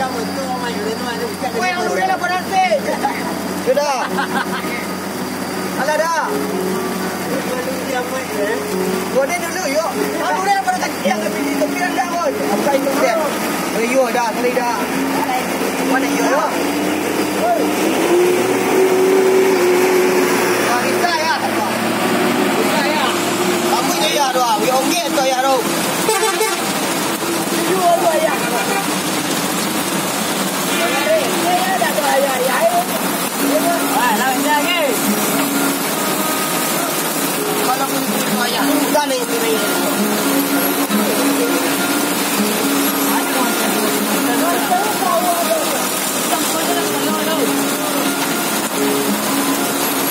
Yang dulu lah penalti. Sudah. Alah dah. Kira dah yuk kita ya. Kita ya. Ya ya. Kalau pun ayah, dah ni ni.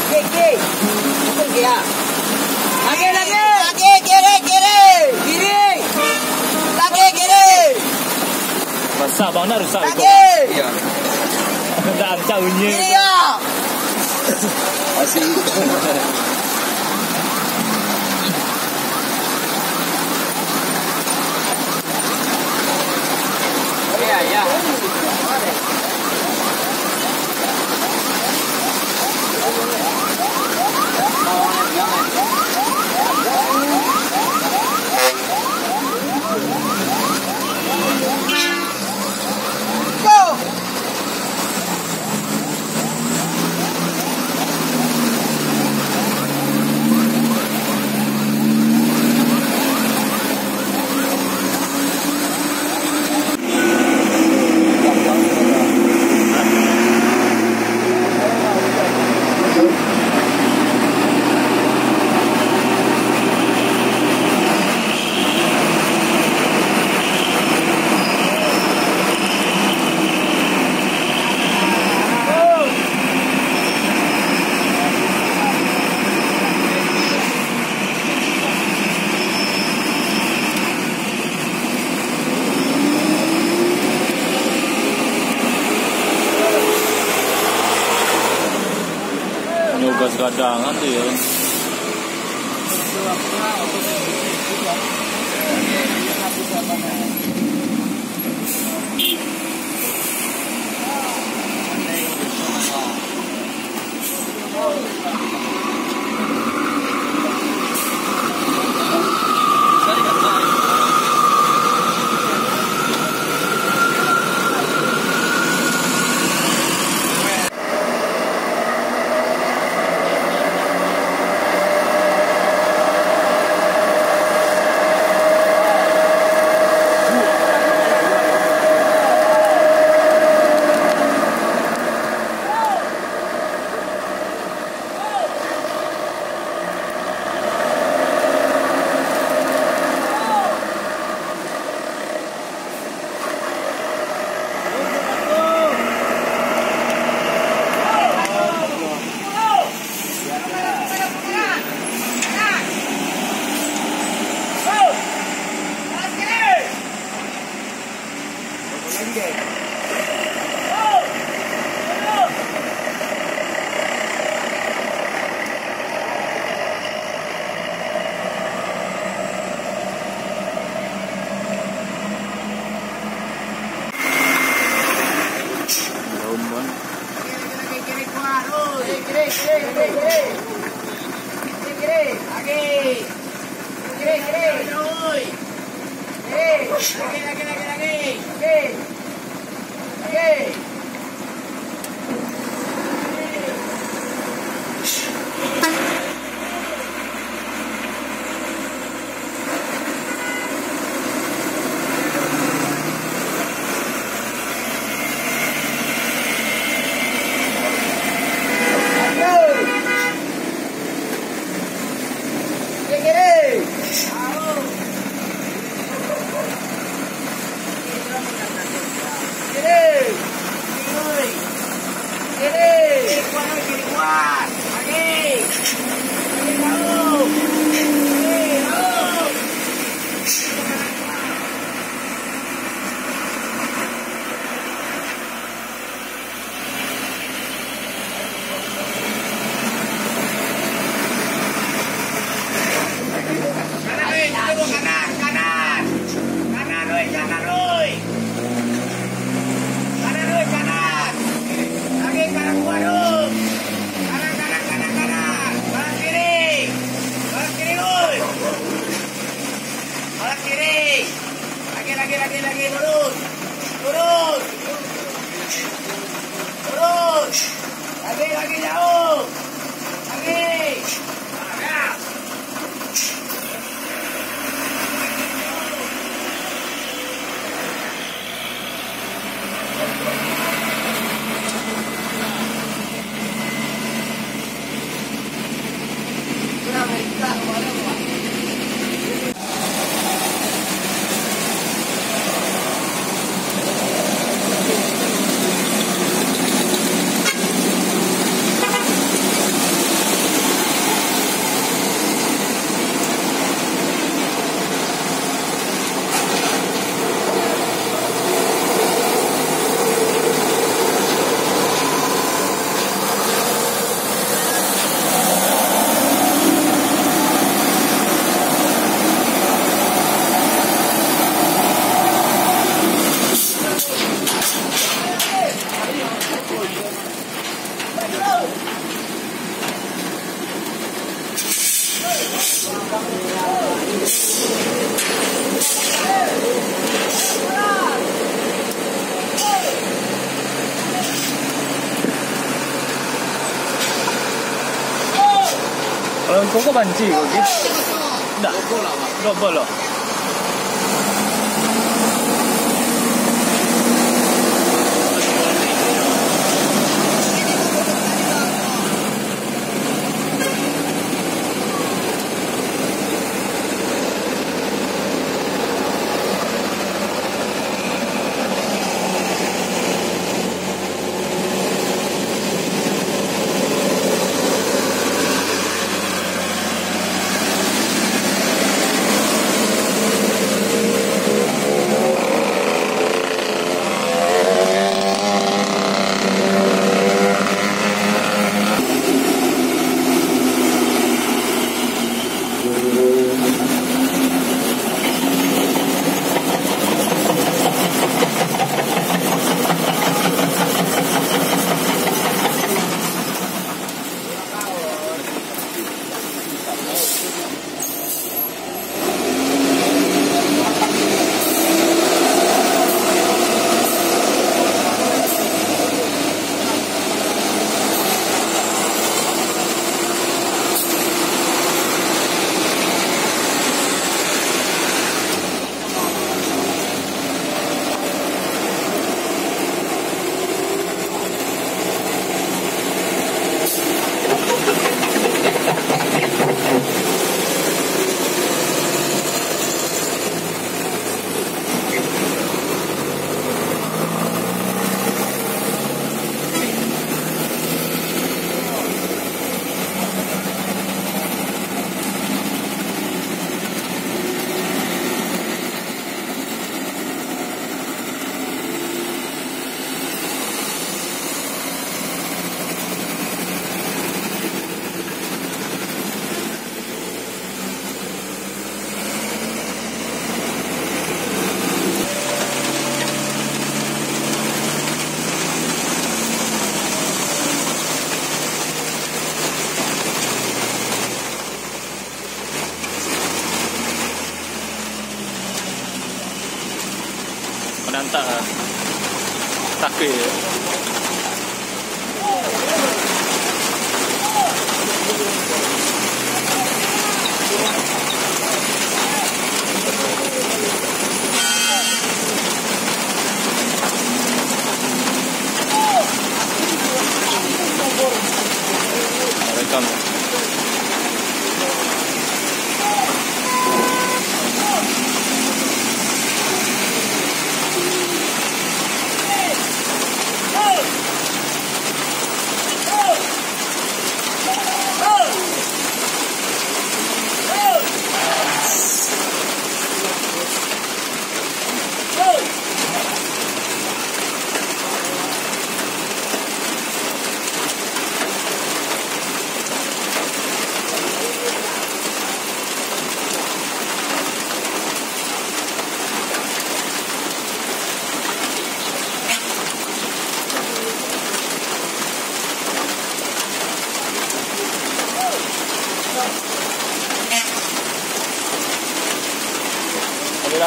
Okey, okey. Apa lagi ya? Lagi, lagi. Lagi, kiri, kiri. Kiri. Lagi, kiri. Masak bang nak rusak. Lagi. Dah ancak bunyi. Kiri ya. Asyik. Ya, ya. Go! Nyugas gadangan dia. Vâng, non có các bạn chỉ của cái đã. Rồi bơ rồi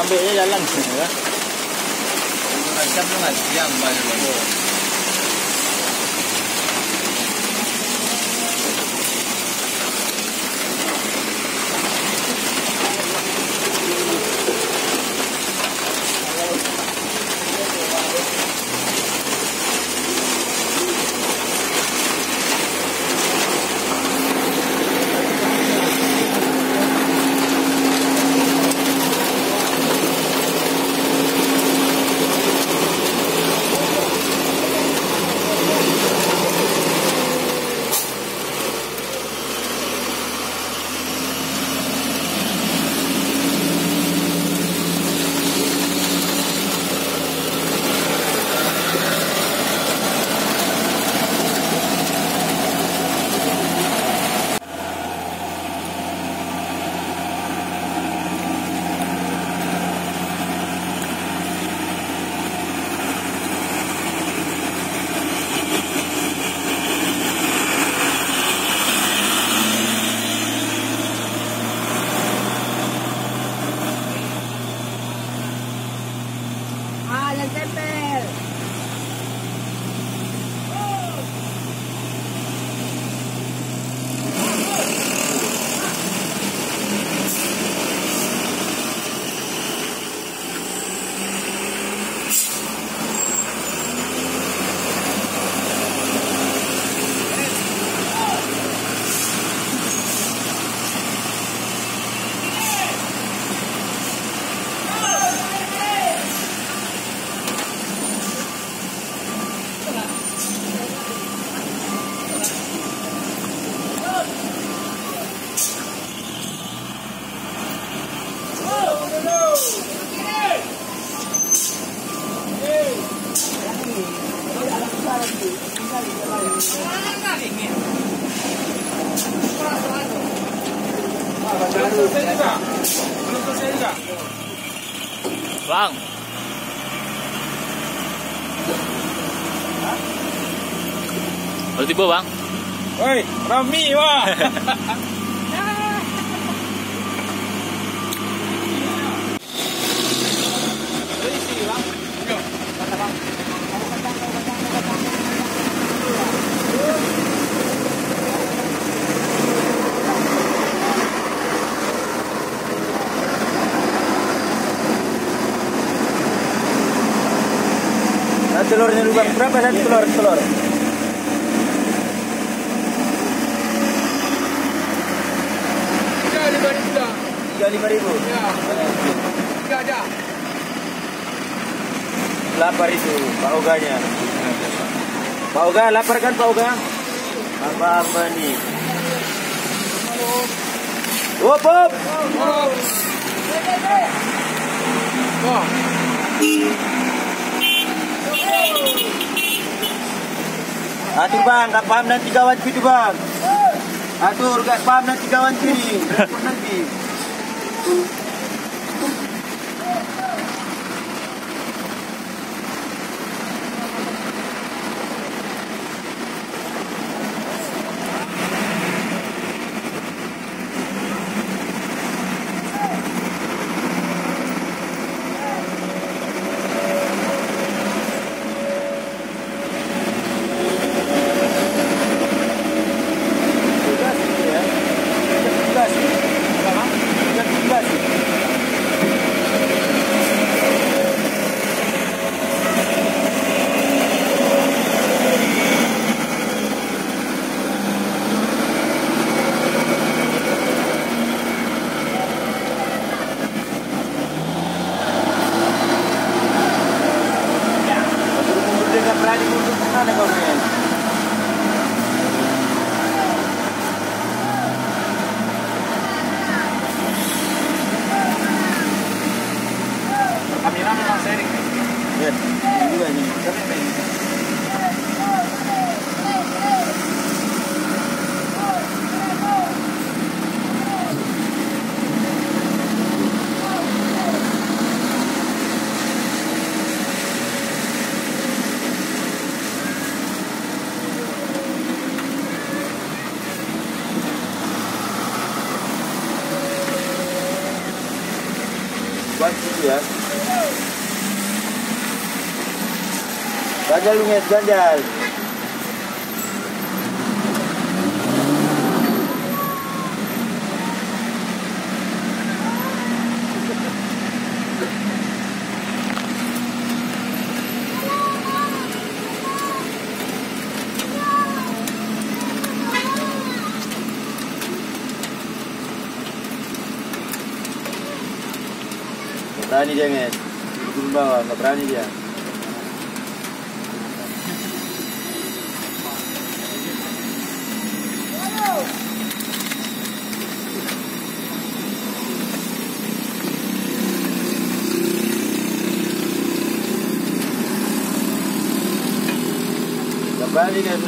Ambil ambil je jalan. Macam tu kan siang balik. Kalau tiba bang. Woi, Rami wah. Telurnya dulu bang, berapa satu telur? Telur. Tiga lima ribu dah. Tiga lima ribu. Tiga aja. Lapar itu, Pak Oganya. Pak Oga, lapar kan Pak Oga? Apa-apa nih? Hop, hop. Oh. Oh. Atur bang, gak paham nanti kawanku itu bang. Atur, gak paham nanti kawanku ini. Repot nanti. Tugas ya. Ganjal lu ganjal. Berani dia nges. Turun bawah, nggak berani dia. Dia.